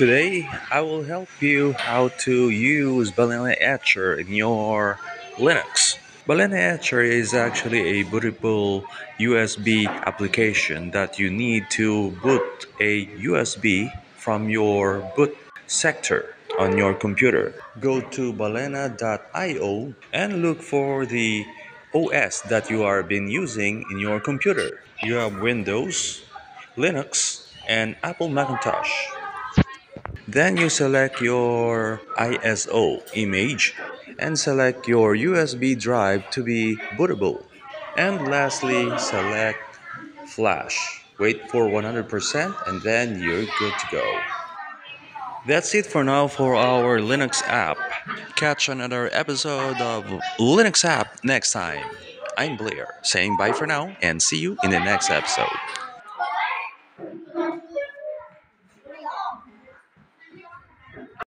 Today, I will help you how to use Balena Etcher in your Linux. Balena Etcher is actually a bootable USB application that you need to boot a USB from your boot sector on your computer. Go to balena.io and look for the OS that you are been using in your computer. You have Windows, Linux, and Apple Macintosh. Then you select your ISO image and select your USB drive to be bootable. And lastly, select flash. Wait for 100% and then you're good to go. That's it for now for our Linux app. Catch another episode of Linux app next time. I'm Blair saying bye for now and see you in the next episode.